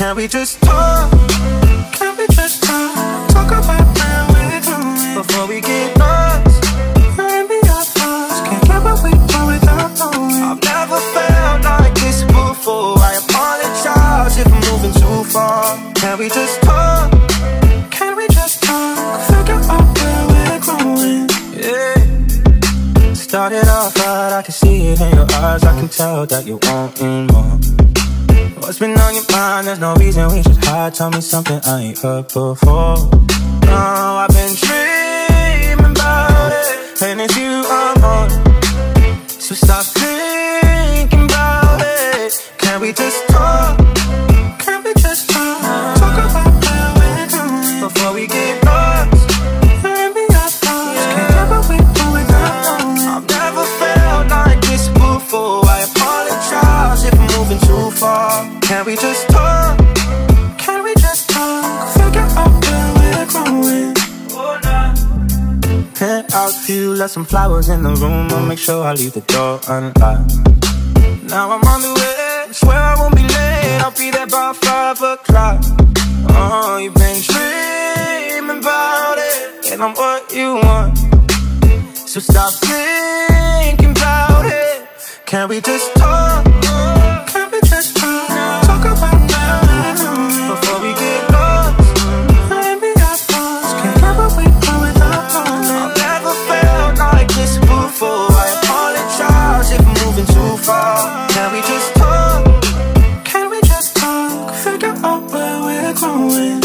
Can we just talk? Can we just talk? Talk about where we're going before we get lost. And be our thoughts. Can't get what we want without knowing. I've never felt like this before. I apologize if I'm moving too far. Can we just talk? Can we just talk? Figure out where we're growing. Yeah. Started off right, I can see it in your eyes. I can tell that you want more. What's been on your mind? There's no reason we should hide. Tell me something I ain't heard before. No, I've been dreaming about it, and it's you I'm on. So stop thinking about it. Can we just talk? We just talk? Can we just talk? Figure out where we're growing. Penthouse view, left some flowers in the room. I'll make sure I leave the door unlocked. Now I'm on the way, swear I won't be late. I'll be there by five o'clock. Oh, you've been dreaming about it, and I'm what you want. So stop thinking about it. Can we just talk? Can